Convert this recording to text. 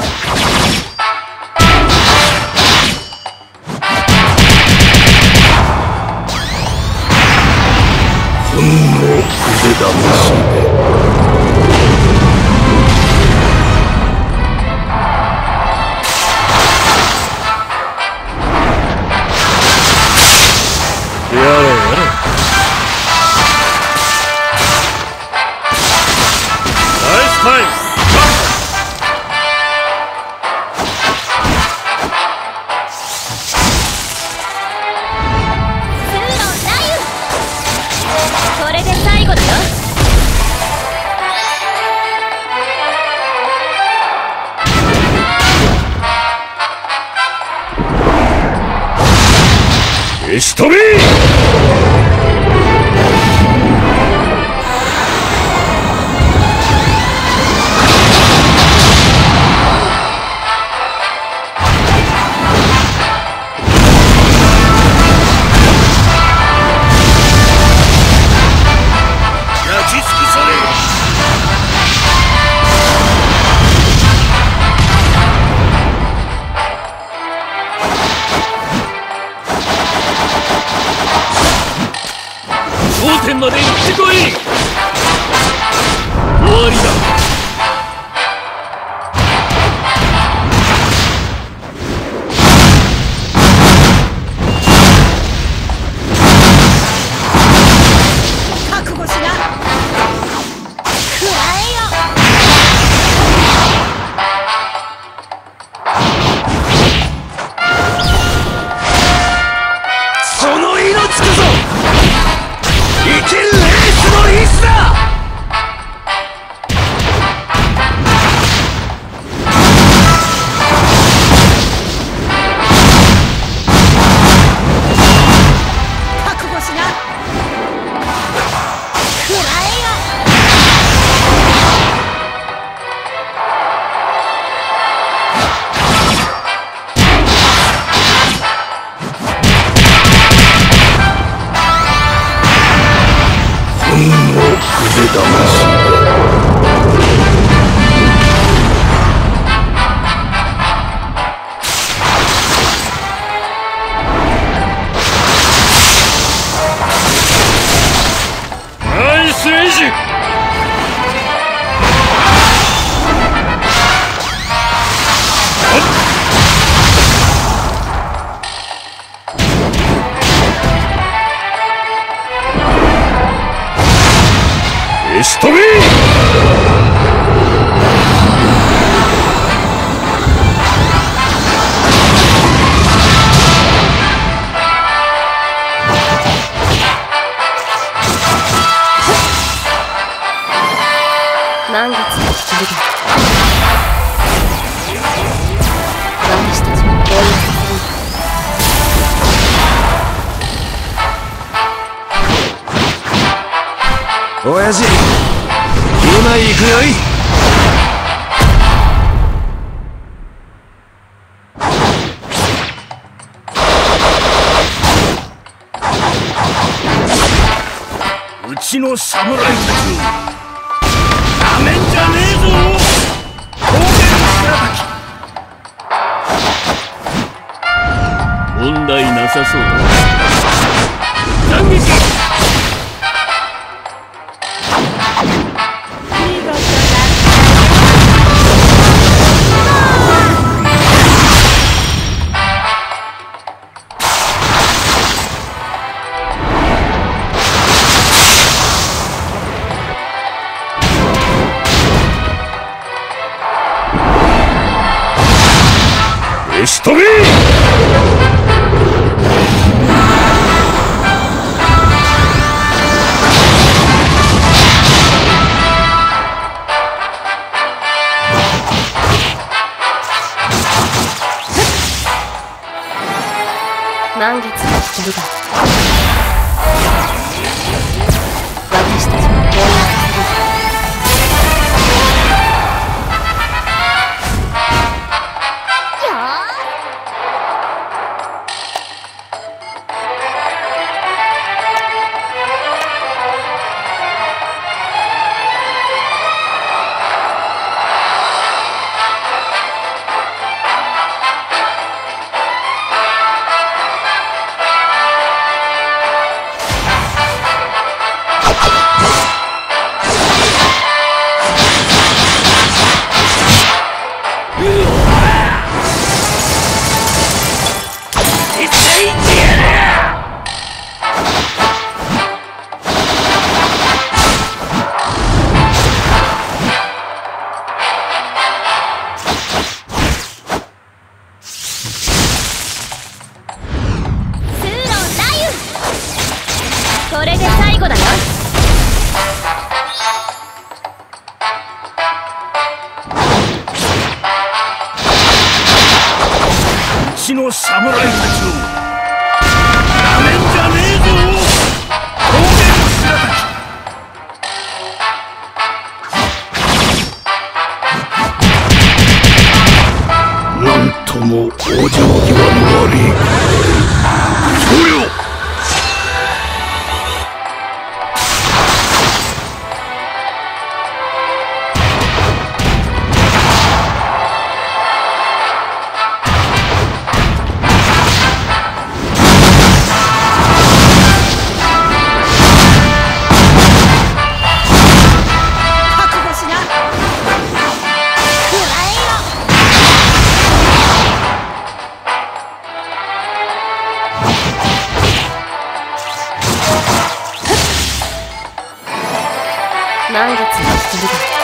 Come on. 消し飛びまで行ってこい終わりだ。Don't 親父今行くよい。うちの侍たちをなめんじゃねえぞ。高原白滝問題なさそうだ。斬撃し飛び満月の光だ囲だよ。の侍たちをなめんじゃねえぞなんともお生際の悪い来月の光だ